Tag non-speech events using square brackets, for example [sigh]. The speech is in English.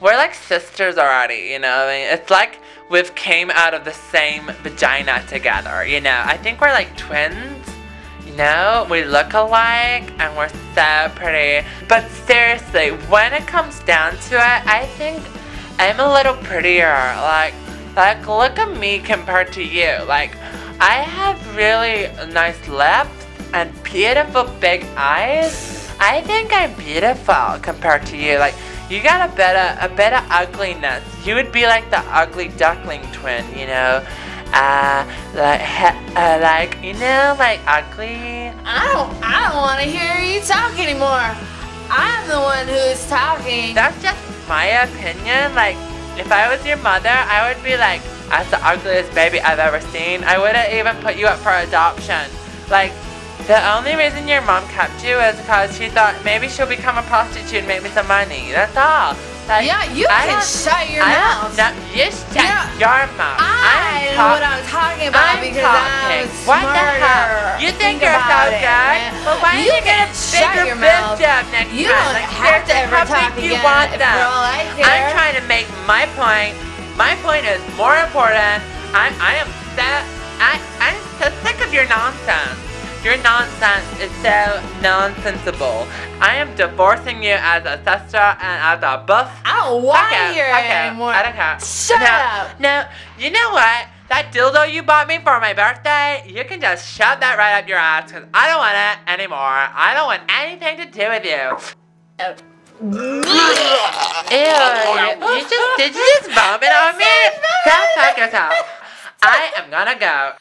We're like sisters already, you know. I mean, it's like we've came out of the same vagina together, you know. I think we're like twins. You know, we look alike and we're so pretty. But seriously, when it comes down to it, I think I'm a little prettier. Like, like look at me compared to you. Like, I have really nice lips and beautiful big eyes. I think I'm beautiful compared to you. Like, you got a better, a better ugliness. You would be like the ugly duckling twin, you know. Uh, like, uh, like you know, like ugly. I don't, I don't want to hear you talk anymore. I'm the one who's talking. That's just my opinion. Like, if I was your mother, I would be like, that's the ugliest baby I've ever seen. I wouldn't even put you up for adoption. Like, the only reason your mom kept you is because she thought maybe she'll become a prostitute and make me some money. That's all. Like, yeah, you I can shut your I mouth. No, you shut Yeah. your mouth. I I'm know what I'm talking about I'm because talking. I'm What the hell? You think, you're so good? it, man. Well, why you don't you a shut bigger your mouth. next You time? don't Like, have to ever talk you again want for them? all I care. I'm trying to make my point. My point is more important. I I am so I I'm so sick of your nonsense. Your nonsense is so nonsensible. I am divorcing you as a sister and as a buff. I don't want Fuck to it, hear fuck it it. anymore. I don't care. Shut no, up. No, you know what? That dildo you bought me for my birthday, you can just shove that right up your ass because I don't want it anymore. I don't want anything to do with you. Uh, Ew, you, you just, did you just vomit on me? [laughs] Go fuck yourself. I am gonna go.